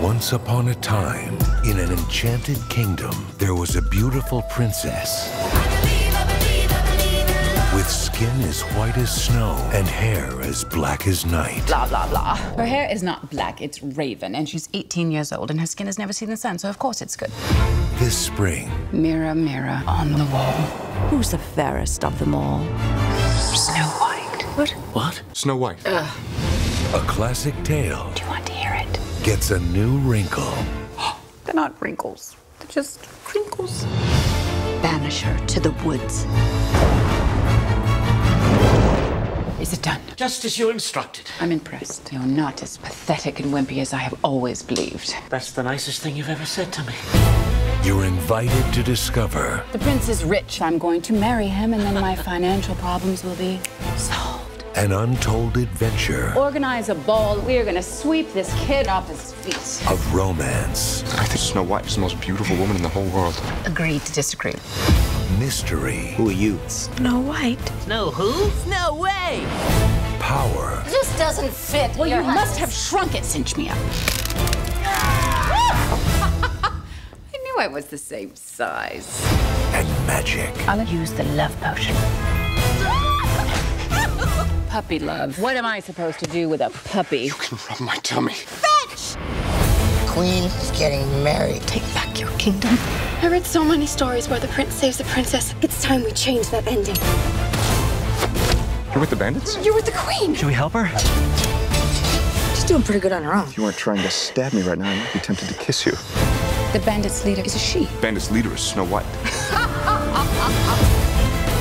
Once upon a time, in an enchanted kingdom, there was a beautiful princess with skin as white as snow and hair as black as night. Blah, blah, blah. Her hair is not black, it's raven, and she's 18 years old, and her skin has never seen the sun, so of course it's good. This spring, Mirror, mirror on the wall. Who's the fairest of them all? Snow White. What? What? Snow White. a classic tale Do you want to hear it? Gets a new wrinkle. They're not wrinkles, they're just crinkles. Banish her to the woods. Is it done? Just as you instructed. I'm impressed. You're not as pathetic and wimpy as I have always believed. That's the nicest thing you've ever said to me. You're invited to discover The prince is rich. I'm going to marry him, and then my financial problems will be solved. An untold adventure Organize a ball. We are going to sweep this kid off his feet. of romance, I think Snow White is the most beautiful woman in the whole world. Agree to disagree. mystery, Who are you? Snow White. No, who? No way! power, This doesn't fit. Well, your you must have shrunk it, cinch me up. I knew I was the same size. and magic. I'll use the love potion. Puppy love. What am I supposed to do with a puppy? You can rub my tummy. Fetch! Queen is getting married. Take back your kingdom. I read so many stories where the prince saves the princess. It's time we change that ending. You're with the bandits? You're with the queen. Should we help her? She's doing pretty good on her own. If you weren't trying to stab me right now, I might be tempted to kiss you. The bandit's leader is a she. Bandits' leader is Snow White.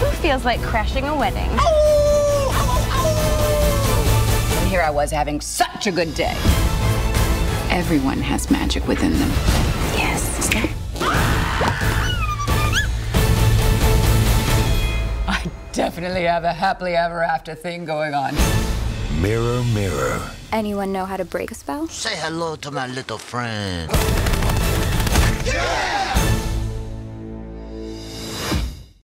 Who feels like crashing a wedding? And was having such a good day. Everyone has magic within them. Yes. I definitely have a happily ever after thing going on. Mirror, mirror, Anyone know how to break a spell? Say hello to my little friend.